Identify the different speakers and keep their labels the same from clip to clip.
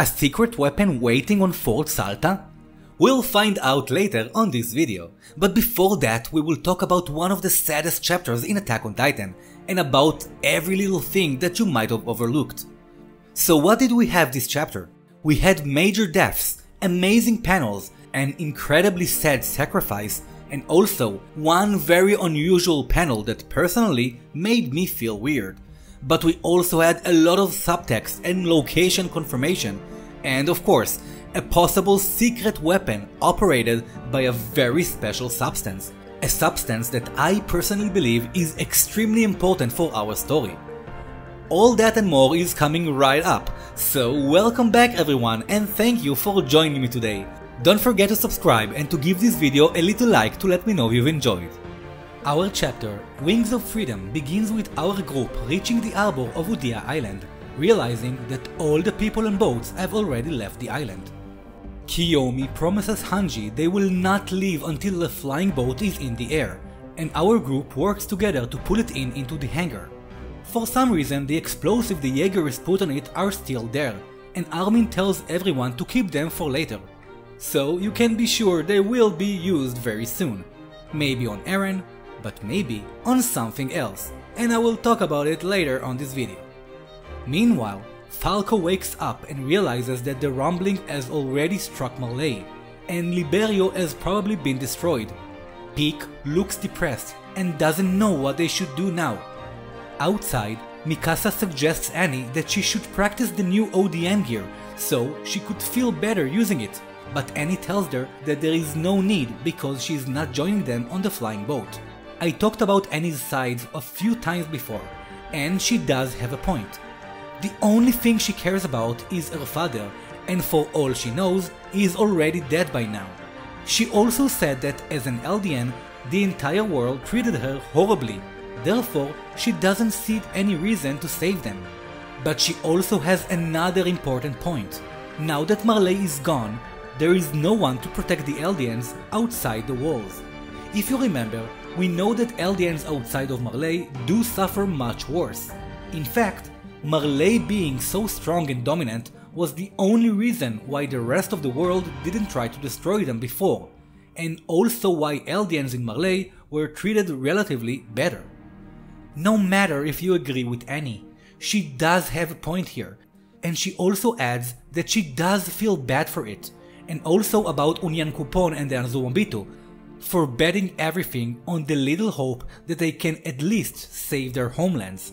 Speaker 1: A secret weapon waiting on Fort Salta? We'll find out later on this video, but before that we will talk about one of the saddest chapters in Attack on Titan, and about every little thing that you might have overlooked. So what did we have this chapter? We had major deaths, amazing panels, an incredibly sad sacrifice, and also one very unusual panel that personally made me feel weird. But we also had a lot of subtext and location confirmation, and of course, a possible secret weapon operated by a very special substance. A substance that I personally believe is extremely important for our story. All that and more is coming right up, so welcome back everyone and thank you for joining me today. Don't forget to subscribe and to give this video a little like to let me know you've enjoyed. Our chapter, Wings of Freedom, begins with our group reaching the harbor of Odiha Island, realizing that all the people and boats have already left the island. Kiyomi promises Hanji they will not leave until the flying boat is in the air, and our group works together to pull it in into the hangar. For some reason the explosive the Jaegerists put on it are still there, and Armin tells everyone to keep them for later, so you can be sure they will be used very soon. Maybe on Eren, but maybe on something else, and I will talk about it later on this video. Meanwhile, Falco wakes up and realizes that the rumbling has already struck Marley, and Liberio has probably been destroyed. Pieck looks depressed and doesn't know what they should do now. Outside, Mikasa suggests Annie that she should practice the new ODM gear so she could feel better using it but Annie tells her that there is no need because she is not joining them on the flying boat. I talked about Annie's sides a few times before, and she does have a point. The only thing she cares about is her father, and for all she knows, he is already dead by now. She also said that as an Eldian, the entire world treated her horribly, therefore she doesn't see any reason to save them. But she also has another important point. Now that Marley is gone, there is no one to protect the Eldians outside the walls. If you remember, we know that Eldians outside of Marley do suffer much worse. In fact, Marley being so strong and dominant was the only reason why the rest of the world didn't try to destroy them before, and also why Eldians in Marley were treated relatively better. No matter if you agree with Annie, she does have a point here, and she also adds that she does feel bad for it, and also about Onyankopon and the Azumabito, for betting everything on the little hope that they can at least save their homelands.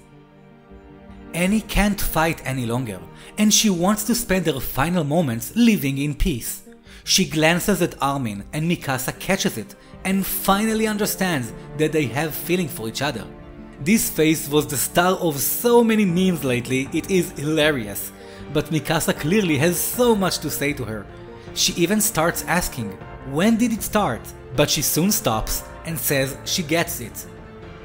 Speaker 1: Annie can't fight any longer, and she wants to spend her final moments living in peace. She glances at Armin and Mikasa catches it and finally understands that they have feeling for each other. This face was the star of so many memes lately, it is hilarious. But Mikasa clearly has so much to say to her, she even starts asking, when did it start? But she soon stops and says she gets it.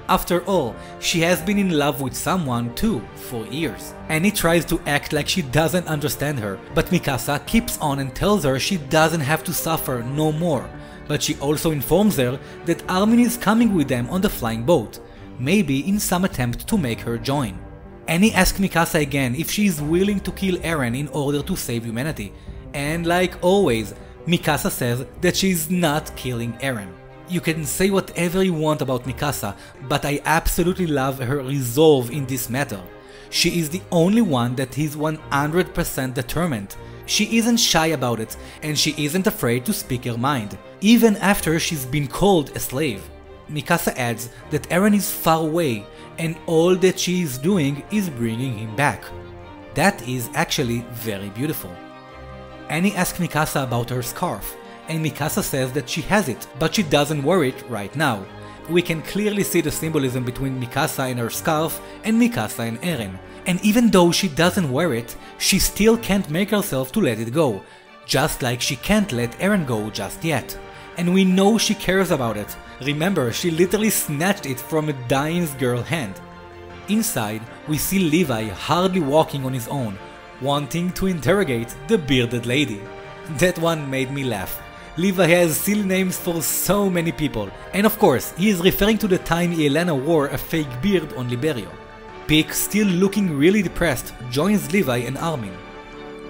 Speaker 1: After all, she has been in love with someone too for years. Annie tries to act like she doesn't understand her, but Mikasa keeps on and tells her she doesn't have to suffer no more. But she also informs her that Armin is coming with them on the flying boat, maybe in some attempt to make her join. Annie asks Mikasa again if she is willing to kill Eren in order to save humanity, and like always, Mikasa says that she is not killing Eren. You can say whatever you want about Mikasa, but I absolutely love her resolve in this matter. She is the only one that is 100% determined. She isn't shy about it, and she isn't afraid to speak her mind, even after she's been called a slave. Mikasa adds that Eren is far away, and all that she is doing is bringing him back. That is actually very beautiful. Annie asks Mikasa about her scarf, and Mikasa says that she has it, but she doesn't wear it right now. We can clearly see the symbolism between Mikasa and her scarf and Mikasa and Eren, and even though she doesn't wear it, she still can't make herself to let it go, just like she can't let Eren go just yet. And we know she cares about it. Remember, she literally snatched it from a dying girl's hand. Inside, we see Levi hardly walking on his own, wanting to interrogate the bearded lady. That one made me laugh. Levi has silly names for so many people, and of course, he is referring to the time Yelena wore a fake beard on Liberio. Pieck, still looking really depressed, joins Levi and Armin.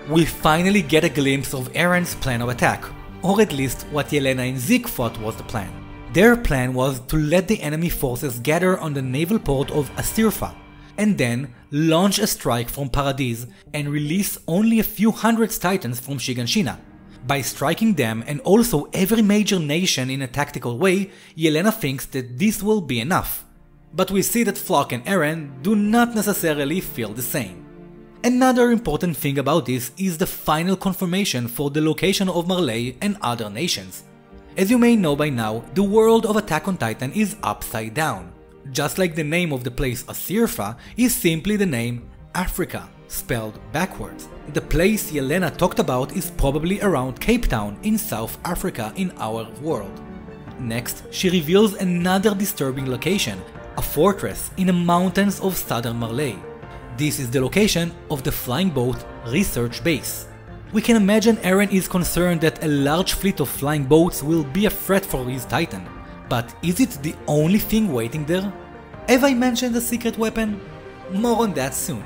Speaker 1: we finally get a glimpse of Eren's plan of attack, or at least what Yelena and Zeke thought was the plan. Their plan was to let the enemy forces gather on the naval port of Asirfa, and then launch a strike from Paradis and release only a few hundred titans from Shiganshina. By striking them and also every major nation in a tactical way, Yelena thinks that this will be enough. But we see that Floch and Eren do not necessarily feel the same. Another important thing about this is the final confirmation for the location of Marley and other nations. As you may know by now, the world of Attack on Titan is upside down. Just like the name of the place Asirfa is simply the name Africa, spelled backwards. The place Yelena talked about is probably around Cape Town in South Africa in our world. Next, she reveals another disturbing location, a fortress in the mountains of southern Marley. This is the location of the flying boat research base. We can imagine Eren is concerned that a large fleet of flying boats will be a threat for his Titan. But is it the only thing waiting there? Have I mentioned the secret weapon? More on that soon.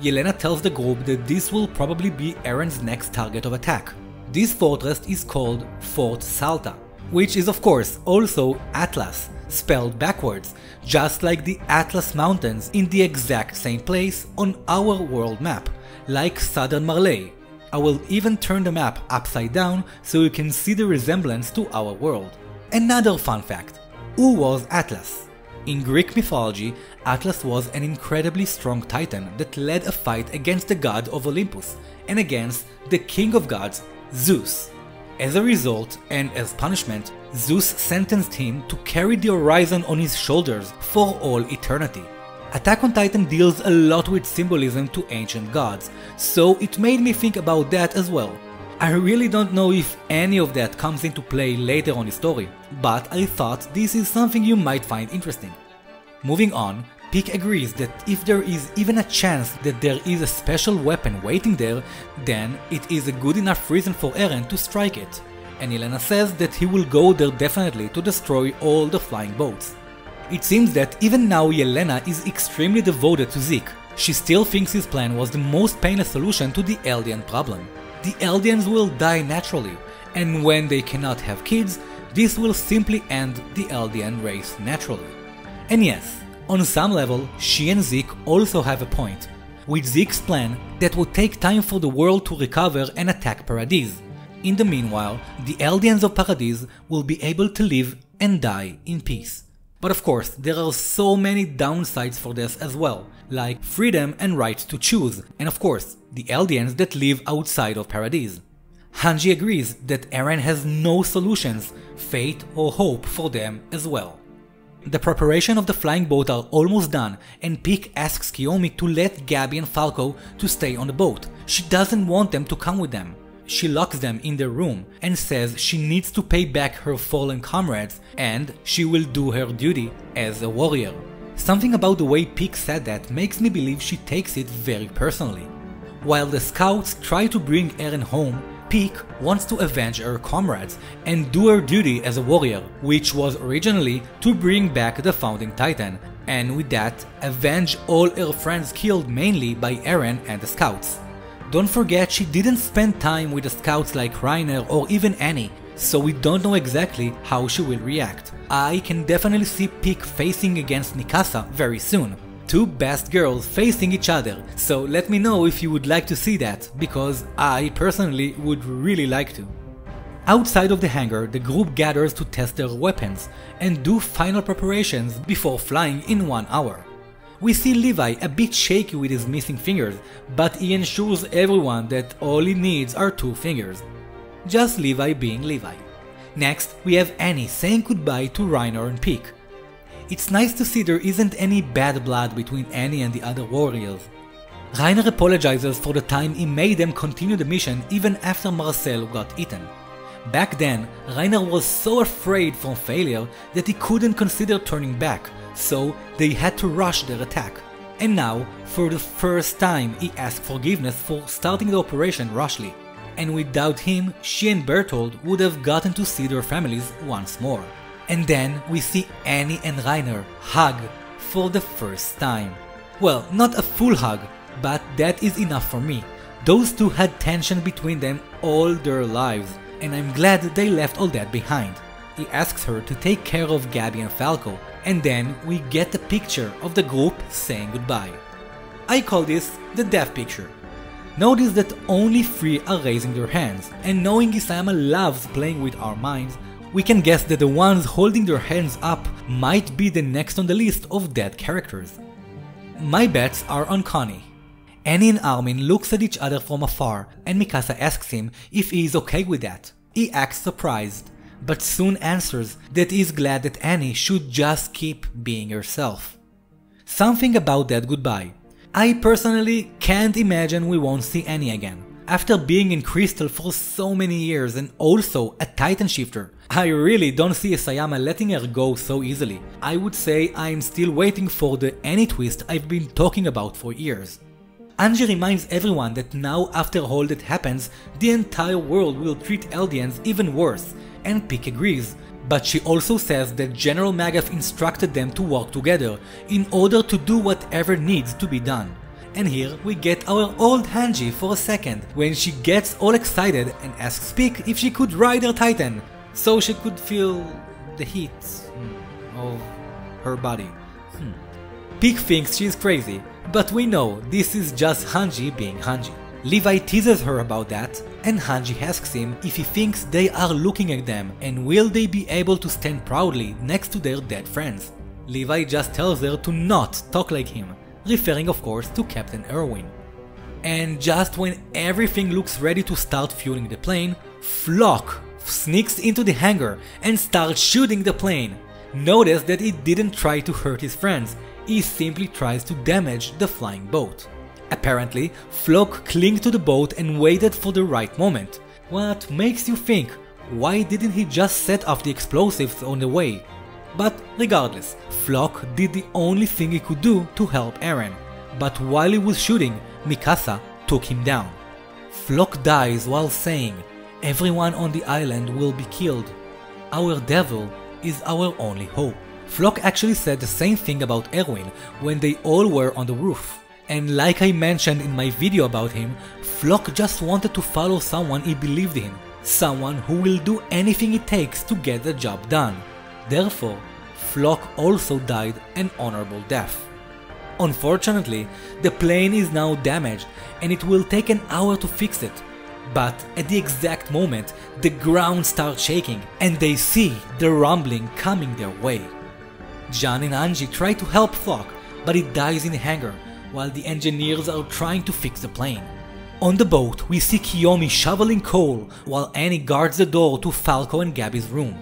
Speaker 1: Yelena tells the group that this will probably be Eren's next target of attack. This fortress is called Fort Salta, which is of course also Atlas, spelled backwards, just like the Atlas Mountains in the exact same place on our world map, like Southern Marley, I will even turn the map upside down so you can see the resemblance to our world. Another fun fact, who was Atlas? In Greek mythology, Atlas was an incredibly strong titan that led a fight against the god of Olympus and against the king of gods, Zeus. As a result, and as punishment, Zeus sentenced him to carry the horizon on his shoulders for all eternity. Attack on Titan deals a lot with symbolism to ancient gods, so it made me think about that as well. I really don't know if any of that comes into play later on the story, but I thought this is something you might find interesting. Moving on, Pieck agrees that if there is even a chance that there is a special weapon waiting there, then it is a good enough reason for Eren to strike it. And Yelena says that he will go there definitely to destroy all the flying boats. It seems that even now Yelena is extremely devoted to Zeke. She still thinks his plan was the most painless solution to the Eldian problem. The Eldians will die naturally, and when they cannot have kids, this will simply end the Eldian race naturally. And yes, on some level, she and Zeke also have a point. With Zeke's plan, that would take time for the world to recover and attack Paradis. In the meanwhile, the Eldians of Paradis will be able to live and die in peace. But of course, there are so many downsides for this as well, like freedom and right to choose, and of course, the Eldians that live outside of Paradis. Hanji agrees that Eren has no solutions, fate or hope for them as well. The preparation of the flying boat are almost done and Pieck asks Kiyomi to let Gabi and Falco to stay on the boat. She doesn't want them to come with them she locks them in their room and says she needs to pay back her fallen comrades and she will do her duty as a warrior. Something about the way Pieck said that makes me believe she takes it very personally. While the scouts try to bring Eren home, Pieck wants to avenge her comrades and do her duty as a warrior, which was originally to bring back the Founding Titan, and with that, avenge all her friends killed mainly by Eren and the scouts. Don't forget she didn't spend time with the scouts like Reiner or even Annie, so we don't know exactly how she will react. I can definitely see Pieck facing against Mikasa very soon. Two best girls facing each other, so let me know if you would like to see that, because I personally would really like to. Outside of the hangar, the group gathers to test their weapons and do final preparations before flying in one hour. We see Levi a bit shaky with his missing fingers, but he ensures everyone that all he needs are two fingers. Just Levi being Levi. Next, we have Annie saying goodbye to Reiner and Pieck. It's nice to see there isn't any bad blood between Annie and the other warriors. Reiner apologizes for the time he made them continue the mission even after Marcel got eaten. Back then, Reiner was so afraid from failure that he couldn't consider turning back, so they had to rush their attack. And now, for the first time, he asked forgiveness for starting the operation rashly. And without him, she and Bertholdt would have gotten to see their families once more. And then we see Annie and Reiner hug for the first time. Well, not a full hug, but that is enough for me. Those two had tension between them all their lives, and I'm glad they left all that behind. He asks her to take care of Gabi and Falco, and then we get a picture of the group saying goodbye. I call this the death picture. Notice that only three are raising their hands, and knowing Isayama loves playing with our minds, we can guess that the ones holding their hands up might be the next on the list of dead characters. My bets are on Connie. Annie and Armin looks at each other from afar and Mikasa asks him if he is okay with that. He acts surprised, but soon answers that he is glad that Annie should just keep being herself. Something about that goodbye. I personally can't imagine we won't see Annie again. After being in Crystal for so many years and also a Titan shifter, I really don't see Isayama letting her go so easily. I would say I'm still waiting for the Annie twist I've been talking about for years. Hanji reminds everyone that now after all that happens, the entire world will treat Eldians even worse, and Pieck agrees, but she also says that General Magath instructed them to work together in order to do whatever needs to be done. And here we get our old Hanji for a second, when she gets all excited and asks Pieck if she could ride her Titan, so she could feel the heat hmm, of her body. Hmm. Pieck thinks she's crazy, but we know this is just Hanji being Hanji. Levi teases her about that, and Hanji asks him if he thinks they are looking at them and will they be able to stand proudly next to their dead friends. Levi just tells her to not talk like him, referring of course to Captain Erwin. And just when everything looks ready to start fueling the plane, Floch sneaks into the hangar and starts shooting the plane. Notice that he didn't try to hurt his friends, he simply tries to damage the flying boat. Apparently, Floch clung to the boat and waited for the right moment. What makes you think, why didn't he just set off the explosives on the way? But regardless, Floch did the only thing he could do to help Eren. But while he was shooting, Mikasa took him down. Floch dies while saying, everyone on the island will be killed. Our devil is our only hope. Floch actually said the same thing about Erwin when they all were on the roof. And like I mentioned in my video about him, Floch just wanted to follow someone he believed in, someone who will do anything it takes to get the job done. Therefore, Floch also died an honorable death. Unfortunately, the plane is now damaged and it will take an hour to fix it. But at the exact moment, the ground starts shaking and they see the rumbling coming their way. Jean and Hanji try to help Floch, but he dies in the hangar while the engineers are trying to fix the plane. On the boat, we see Kiyomi shoveling coal while Annie guards the door to Falco and Gabi's room.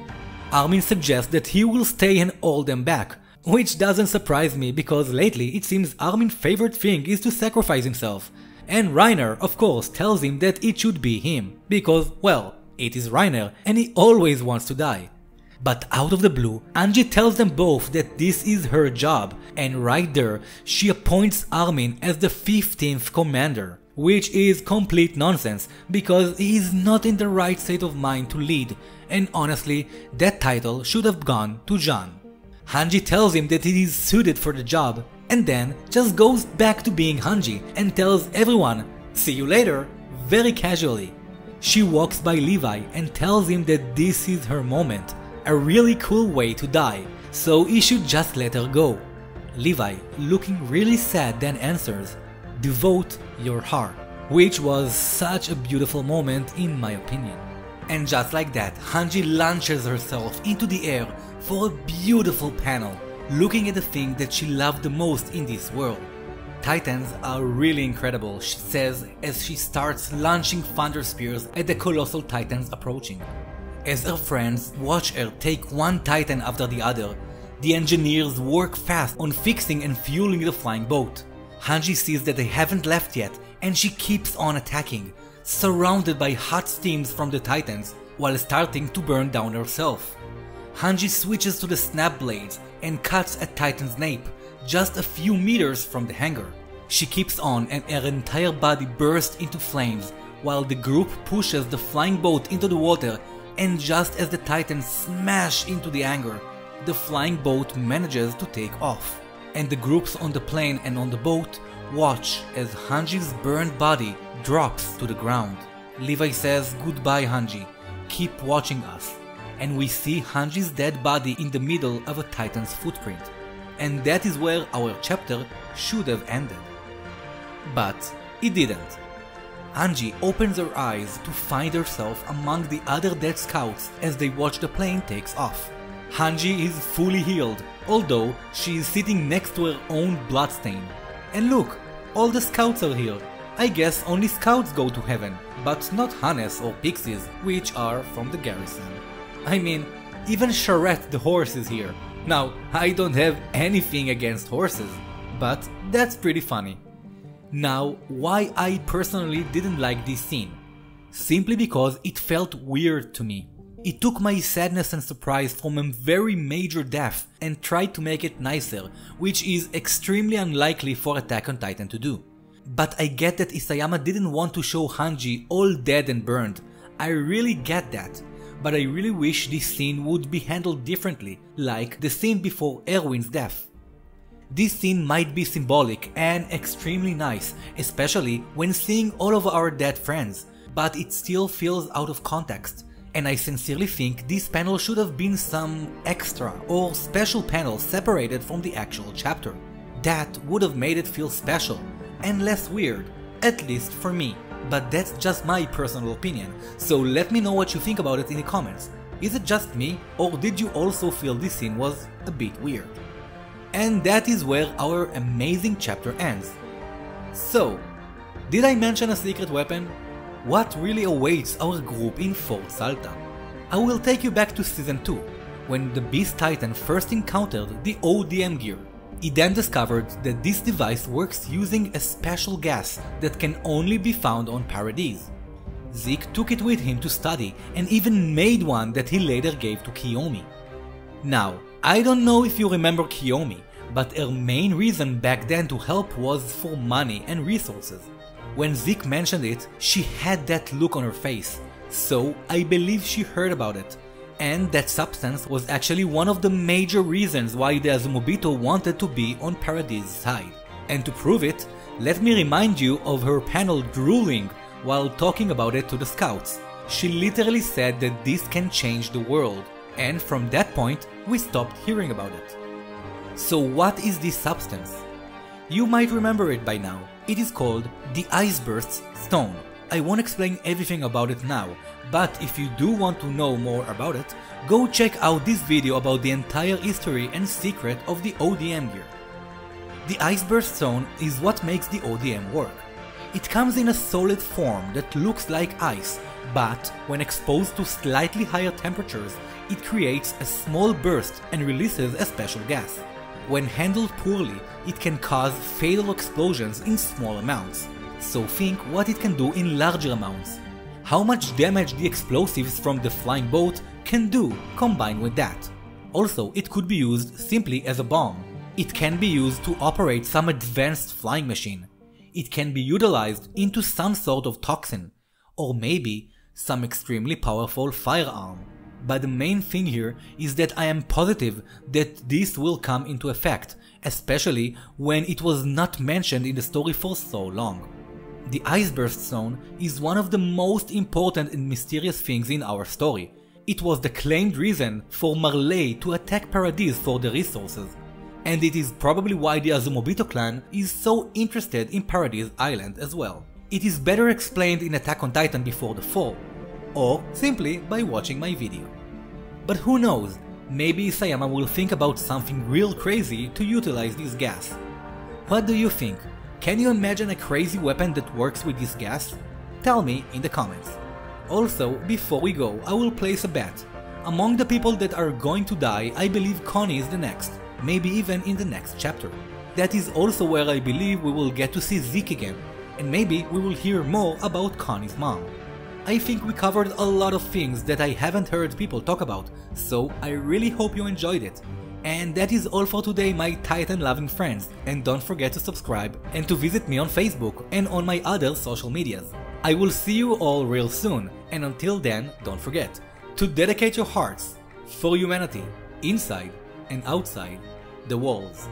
Speaker 1: Armin suggests that he will stay and hold them back, which doesn't surprise me because lately it seems Armin's favorite thing is to sacrifice himself. And Reiner, of course, tells him that it should be him, because, well, it is Reiner and he always wants to die. But out of the blue, Hanji tells them both that this is her job, and right there, she appoints Armin as the 15th commander. Which is complete nonsense, because he is not in the right state of mind to lead, and honestly, that title should have gone to Jean. Hanji tells him that he is suited for the job, and then just goes back to being Hanji and tells everyone, see you later, very casually. She walks by Levi and tells him that this is her moment, a really cool way to die, so he should just let her go. Levi, looking really sad, then answers, Devote your heart, which was such a beautiful moment in my opinion. And just like that, Hanji launches herself into the air for a beautiful panel, looking at the thing that she loved the most in this world. Titans are really incredible, she says as she starts launching thunder spears at the colossal titans approaching. As her friends watch her take one titan after the other, the engineers work fast on fixing and fueling the flying boat. Hanji sees that they haven't left yet and she keeps on attacking, surrounded by hot steams from the titans while starting to burn down herself. Hanji switches to the snap blades and cuts a titan's nape just a few meters from the hangar. She keeps on and her entire body bursts into flames while the group pushes the flying boat into the water and just as the Titans smash into the hangar, the flying boat manages to take off. And the groups on the plane and on the boat Watch as Hanji's burned body drops to the ground. Levi says goodbye Hanji, keep watching us. And we see Hanji's dead body in the middle of a titan's footprint. And that is where our chapter should have ended. But it didn't. Hanji opens her eyes to find herself among the other dead scouts as they watch the plane takes off. Hanji is fully healed, although she is sitting next to her own bloodstain. And look, all the scouts are here. I guess only scouts go to heaven, but not Hannes or Pixis, which are from the garrison. I mean, even Charette the horse is here. Now, I don't have anything against horses, but that's pretty funny. Now, why I personally didn't like this scene? Simply because it felt weird to me. It took my sadness and surprise from a very major death and tried to make it nicer, which is extremely unlikely for Attack on Titan to do. But I get that Isayama didn't want to show Hanji all dead and burned. I really get that. But I really wish this scene would be handled differently, like the scene before Erwin's death. This scene might be symbolic and extremely nice, especially when seeing all of our dead friends, but it still feels out of context. And I sincerely think this panel should have been some extra or special panel separated from the actual chapter. That would have made it feel special and less weird, at least for me. But that's just my personal opinion, so let me know what you think about it in the comments. Is it just me, or did you also feel this scene was a bit weird? And that is where our amazing chapter ends. So, did I mention a secret weapon? What really awaits our group in Fort Salta? I will take you back to season 2, when the Beast Titan first encountered the ODM gear. He then discovered that this device works using a special gas that can only be found on Paradise. Zeke took it with him to study and even made one that he later gave to Kiyomi. Now, I don't know if you remember Kiyomi, but her main reason back then to help was for money and resources. When Zeke mentioned it, she had that look on her face, so I believe she heard about it. And that substance was actually one of the major reasons why the Azumabito wanted to be on Paradise's side. And to prove it, let me remind you of her panel drooling while talking about it to the scouts. She literally said that this can change the world, and from that point, we stopped hearing about it. So what is this substance? You might remember it by now. It is called the Iceburst Stone. I won't explain everything about it now, but if you do want to know more about it, go check out this video about the entire history and secret of the ODM gear. The Iceburst Stone is what makes the ODM work. It comes in a solid form that looks like ice, but when exposed to slightly higher temperatures, it creates a small burst and releases a special gas. When handled poorly, it can cause fatal explosions in small amounts. So think what it can do in larger amounts. How much damage the explosives from the flying boat can do combined with that. Also, it could be used simply as a bomb. It can be used to operate some advanced flying machine. It can be utilized into some sort of toxin, or maybe some extremely powerful firearm. But the main thing here is that I am positive that this will come into effect, especially when it was not mentioned in the story for so long. The Iceburst Stone is one of the most important and mysterious things in our story. It was the claimed reason for Marley to attack Paradise for the resources. And it is probably why the Azumabito clan is so interested in Paradise Island as well. It is better explained in Attack on Titan before the fall, or simply by watching my video. But who knows, maybe Sayama will think about something real crazy to utilize this gas. What do you think? Can you imagine a crazy weapon that works with this gas? Tell me in the comments. Also, before we go, I will place a bet. Among the people that are going to die, I believe Connie is the next, maybe even in the next chapter. That is also where I believe we will get to see Zeke again, and maybe we will hear more about Connie's mom. I think we covered a lot of things that I haven't heard people talk about, so I really hope you enjoyed it. And that is all for today my Titan loving friends, and don't forget to subscribe and to visit me on Facebook and on my other social medias. I will see you all real soon, and until then, don't forget to dedicate your hearts for humanity, inside and outside the walls.